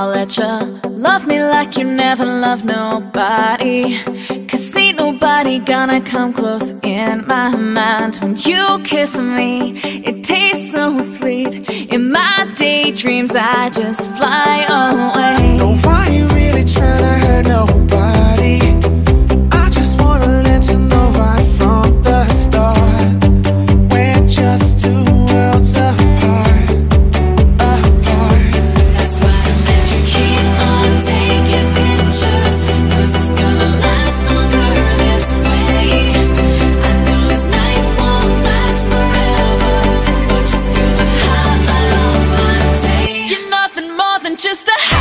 I'll let you love me like you never loved nobody. Cause ain't nobody gonna come close in my mind. When you kiss me, it tastes so sweet. In my daydreams, I just fly away. just a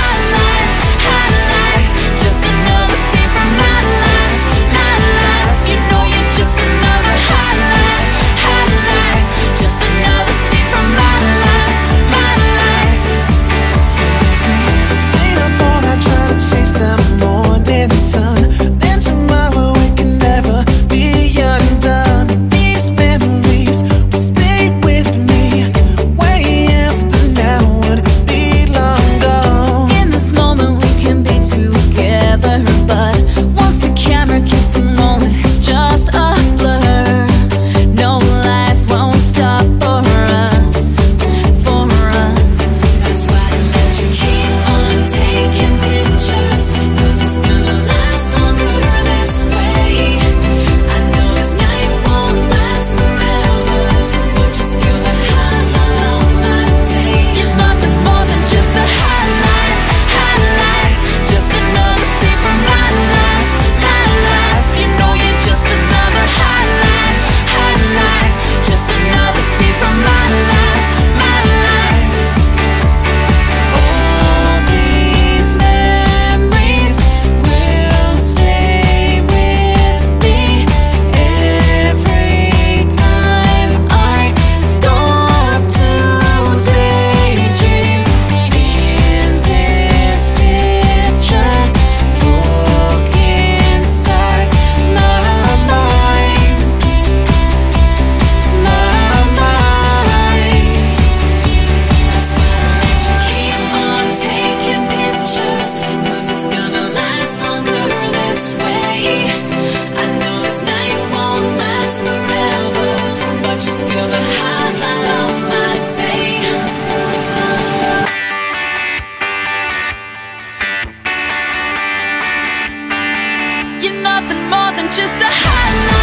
more than just a high